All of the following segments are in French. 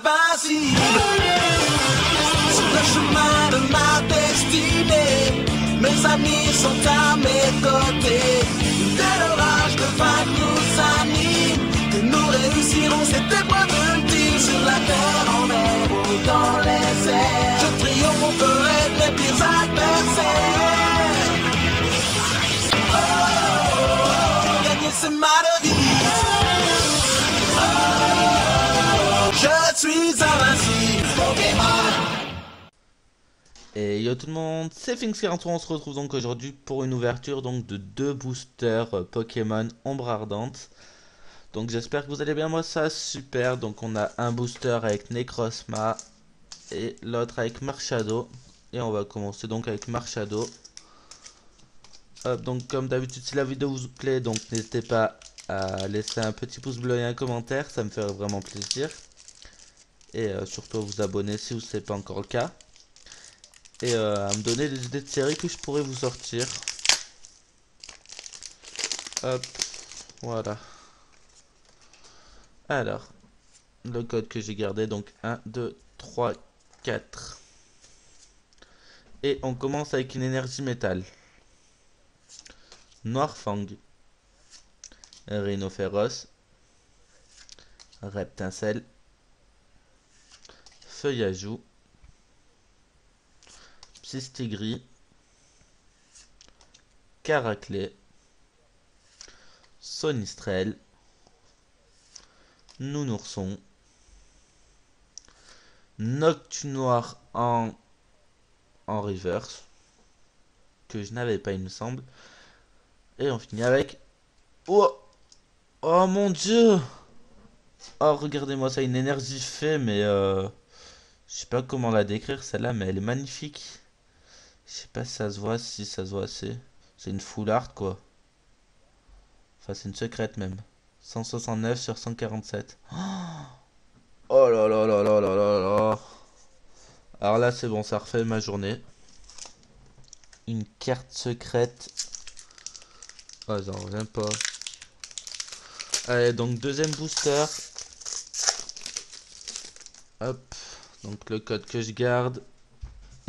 invincible. Sur le chemin de ma destinée, mes amis sont à mes côtés. Dès l'orage de vagues nous anime, que nous réussirons cette épreuve ultime sur la terre, Tout le monde, c'est Finks43, on se retrouve donc aujourd'hui pour une ouverture donc de deux boosters euh, Pokémon Ombre Ardente. Donc j'espère que vous allez bien, moi ça super, donc on a un booster avec Necrosma et l'autre avec Marshado. Et on va commencer donc avec Marshado. Hop, donc comme d'habitude si la vidéo vous plaît, donc n'hésitez pas à laisser un petit pouce bleu et un commentaire, ça me ferait vraiment plaisir. Et euh, surtout vous abonner si ce n'est pas encore le cas et euh, à me donner des idées de séries que je pourrais vous sortir. Hop, voilà. Alors, le code que j'ai gardé, donc 1, 2, 3, 4. Et on commence avec une énergie métal. Noirfang. Rhinophéros. Reptincelle. Feuillajou. Sistigri, Caraclé, Sonistrel, Nounourson, Noctunoir en, en reverse, que je n'avais pas il me semble. Et on finit avec... Oh Oh mon dieu. Oh regardez-moi ça, une énergie fait, mais euh, je sais pas comment la décrire celle-là, mais elle est magnifique. Je sais pas si ça se voit, si ça se voit assez. C'est une full art quoi. Enfin c'est une secrète même. 169 sur 147. Oh là là là là là là là. Alors là c'est bon, ça refait ma journée. Une carte secrète. Oh j'en reviens pas. Allez donc deuxième booster. Hop. Donc le code que je garde.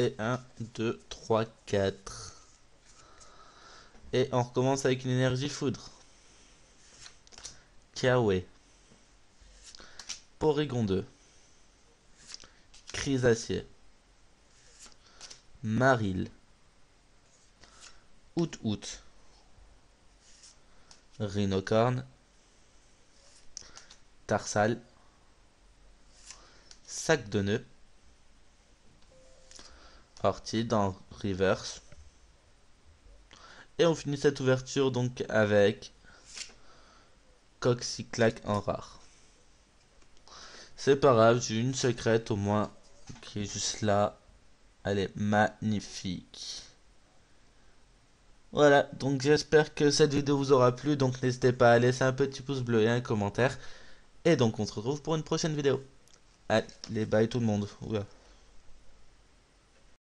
Et 1, 2, 3, 4. Et on recommence avec une énergie foudre. Kawe. Porygon 2. Chrysacier. Maril. Out Out. Rhinocorn. Tarsal. Sac de nœuds. Partie dans reverse. Et on finit cette ouverture donc avec Coxyclac en rare. C'est pas grave, j'ai une secrète au moins qui est juste là. Elle est magnifique. Voilà, donc j'espère que cette vidéo vous aura plu. Donc n'hésitez pas à laisser un petit pouce bleu et un commentaire. Et donc on se retrouve pour une prochaine vidéo. Allez, bye tout le monde.